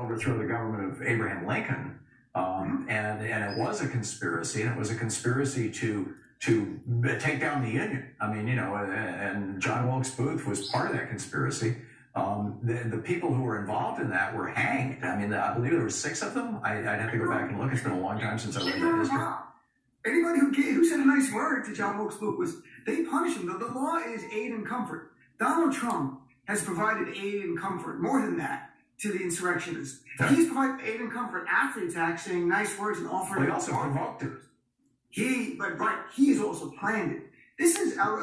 overthrow the government of Abraham Lincoln, um, and and it was a conspiracy, and it was a conspiracy to to take down the Union. I mean, you know, and John Wilkes Booth was part of that conspiracy. Um, the, the people who were involved in that were hanged. I mean, I believe there were six of them. I, would have to go back and look. It's been a long time since I read that history. Anybody who gave, who said a nice word to John Wilkes Booth was they punished him. The, the law is aid and comfort. Donald Trump has provided aid and comfort more than that to the insurrectionists. He's provided aid and comfort after the attack, saying nice words and offering. But he also provoked it. He, but right, he's also planned it. This is our.